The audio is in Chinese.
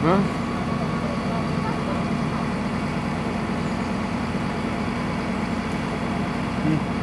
嗯。嗯。